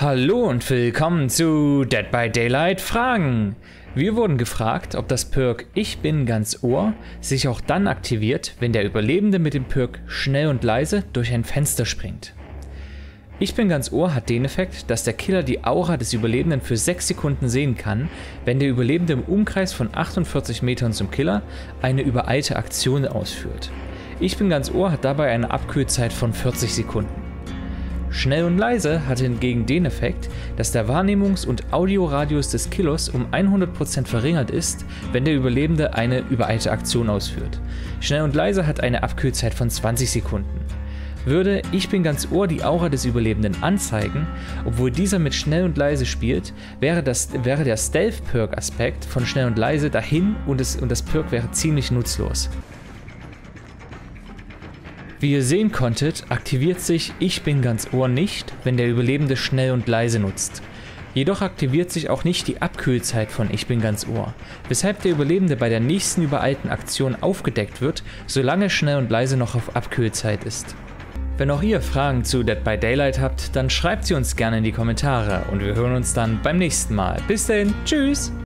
Hallo und willkommen zu Dead by Daylight Fragen. Wir wurden gefragt, ob das Perk Ich bin ganz Ohr sich auch dann aktiviert, wenn der Überlebende mit dem Perk schnell und leise durch ein Fenster springt. Ich bin ganz Ohr hat den Effekt, dass der Killer die Aura des Überlebenden für 6 Sekunden sehen kann, wenn der Überlebende im Umkreis von 48 Metern zum Killer eine übereilte Aktion ausführt. Ich bin ganz Ohr hat dabei eine Abkühlzeit von 40 Sekunden. Schnell und leise hatte hingegen den Effekt, dass der Wahrnehmungs- und Audioradius des Killers um 100% verringert ist, wenn der Überlebende eine übereilte Aktion ausführt. Schnell und leise hat eine Abkühlzeit von 20 Sekunden. Würde Ich bin ganz Ohr die Aura des Überlebenden anzeigen, obwohl dieser mit Schnell und Leise spielt, wäre, das, wäre der Stealth-Perk-Aspekt von Schnell und Leise dahin und, es, und das Perk wäre ziemlich nutzlos. Wie ihr sehen konntet, aktiviert sich Ich bin ganz Ohr nicht, wenn der Überlebende schnell und leise nutzt. Jedoch aktiviert sich auch nicht die Abkühlzeit von Ich bin ganz Ohr, weshalb der Überlebende bei der nächsten übereilten Aktion aufgedeckt wird, solange schnell und leise noch auf Abkühlzeit ist. Wenn auch ihr Fragen zu Dead by Daylight habt, dann schreibt sie uns gerne in die Kommentare und wir hören uns dann beim nächsten Mal. Bis dahin, tschüss!